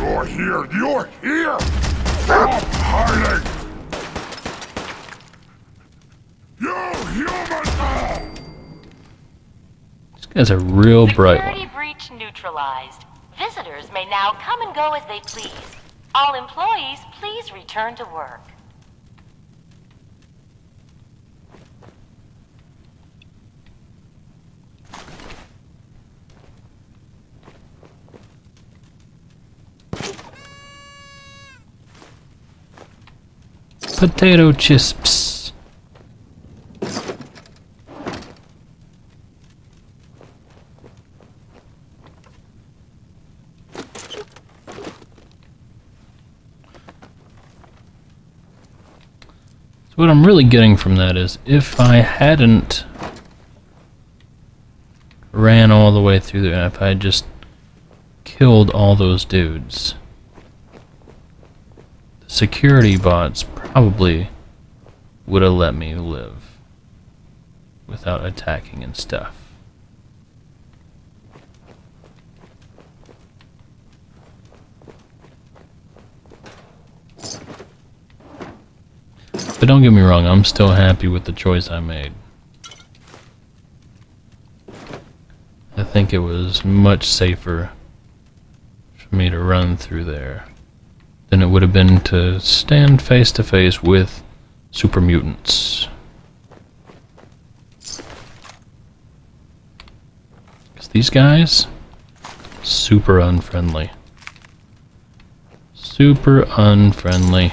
You're here! You're here! Stop hiding! You human! These guys are real bright Security one. breach neutralized. Visitors may now come and go as they please. All employees, please return to work. Potato chips. So what I'm really getting from that is if I hadn't ran all the way through there, if I had just killed all those dudes, the security bots probably would have let me live without attacking and stuff. But don't get me wrong, I'm still happy with the choice I made. I think it was much safer for me to run through there than it would have been to stand face to face with super mutants. Because these guys, super unfriendly. Super unfriendly.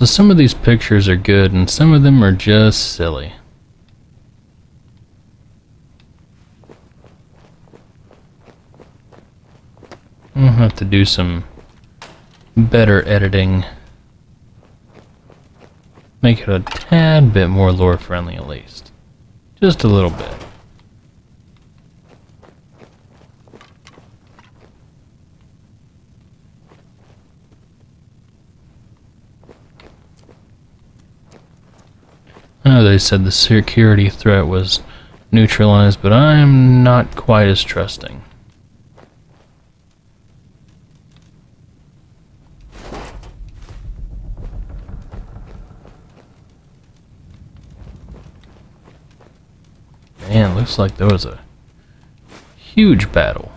So some of these pictures are good and some of them are just silly. I'll have to do some better editing. Make it a tad bit more lore friendly at least. Just a little bit. I know they said the security threat was neutralized, but I'm not quite as trusting. Man, looks like there was a huge battle.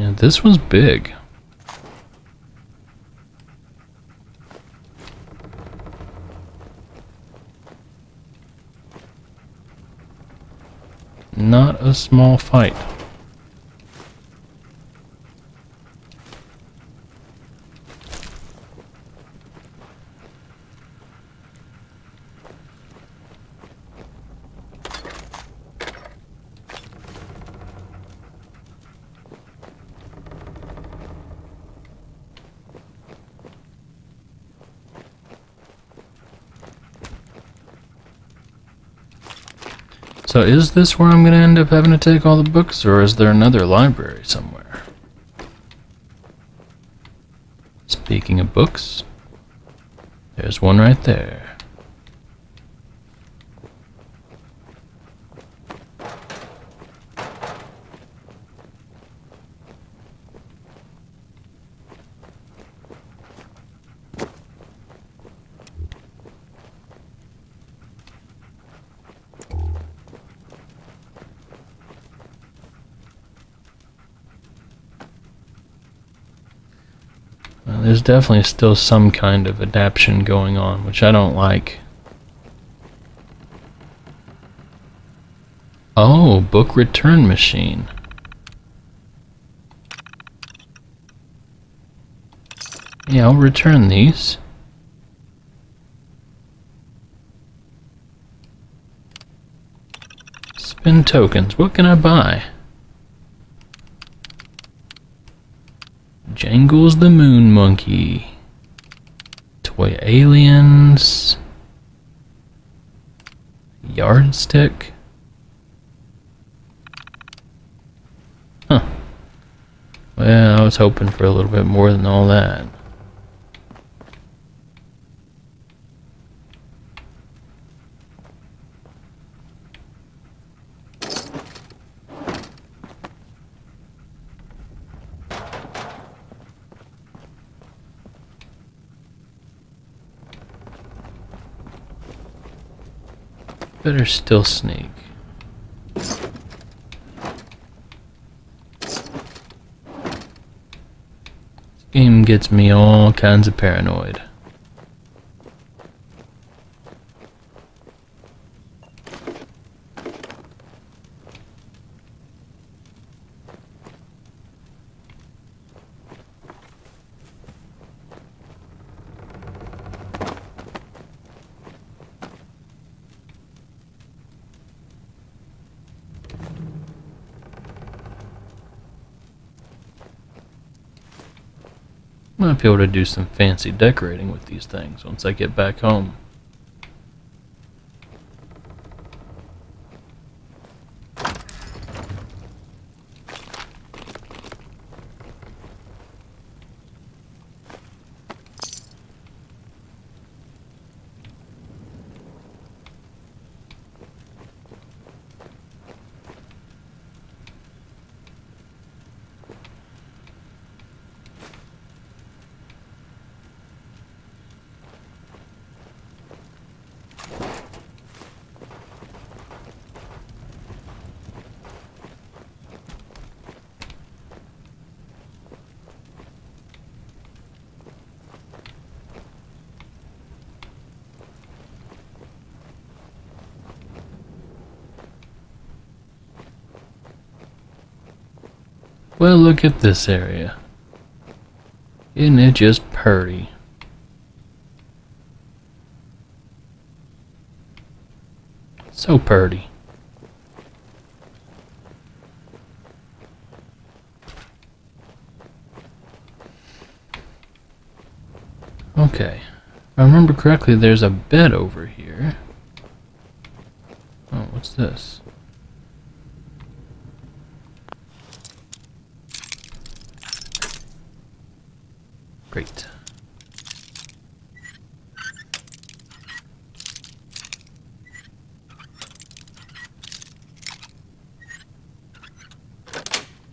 Yeah, this was big. Not a small fight. So is this where I'm going to end up having to take all the books, or is there another library somewhere? Speaking of books, there's one right there. There's definitely still some kind of adaptation going on, which I don't like. Oh, book return machine. Yeah, I'll return these. Spin tokens. What can I buy? Jangles the Moon Monkey. Toy Aliens. Yardstick. Huh. Well, I was hoping for a little bit more than all that. Better still sneak. game gets me all kinds of paranoid. Might be able to do some fancy decorating with these things once I get back home. Well, look at this area. Isn't it just purty? So purty. Okay. If I remember correctly, there's a bed over here. Oh, what's this?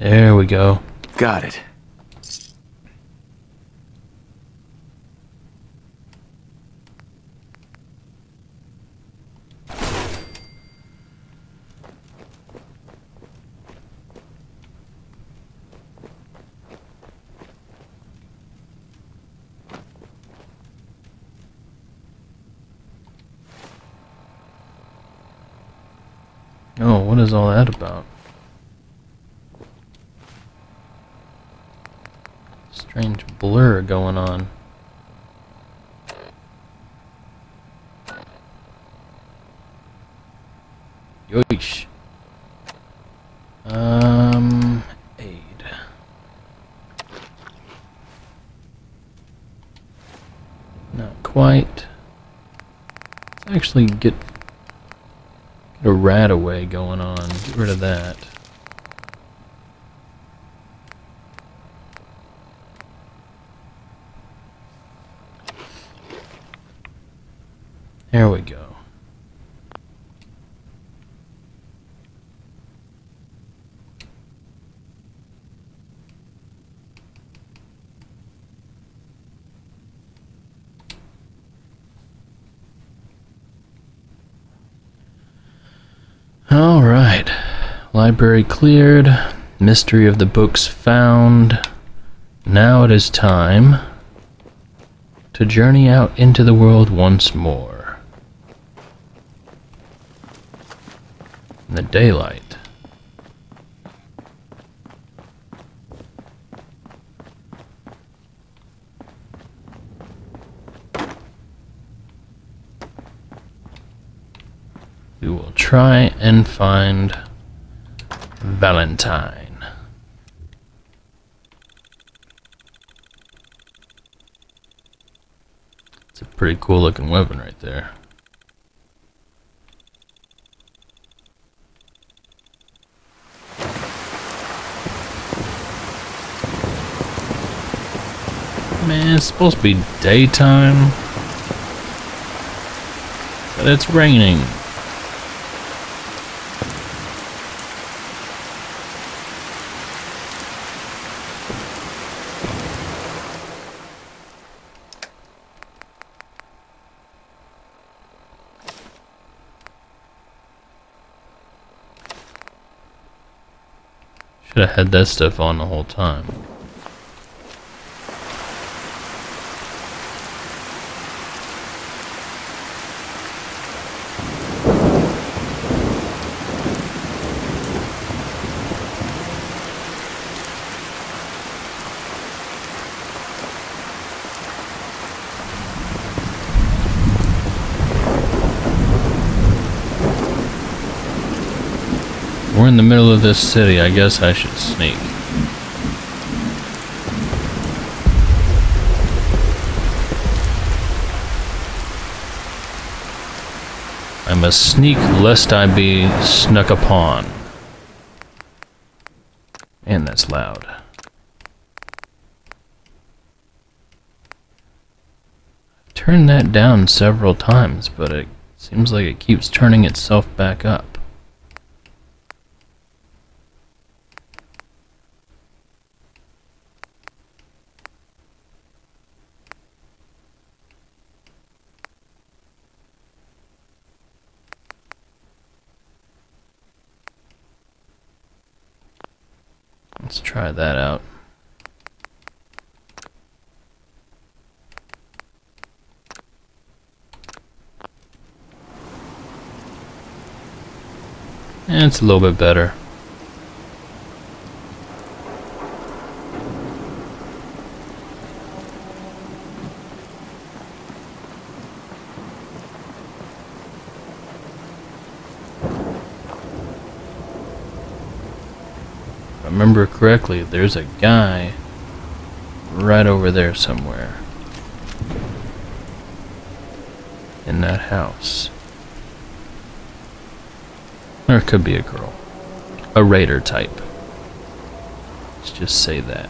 There we go. Got it. Oh, what is all that about? Blur going on. Yoish. Um, aid. Not quite. Let's actually get Get a RadAway going on. Get rid of that. There we go. Alright. Library cleared. Mystery of the books found. Now it is time to journey out into the world once more. In the daylight. We will try and find Valentine. It's a pretty cool looking weapon right there. Man, it's supposed to be daytime. But it's raining. Should have had that stuff on the whole time. We're in the middle of this city. I guess I should sneak. I must sneak lest I be snuck upon. And that's loud. Turned that down several times, but it seems like it keeps turning itself back up. Let's try that out. And it's a little bit better. Remember correctly, there's a guy right over there somewhere. In that house. Or it could be a girl. A raider type. Let's just say that.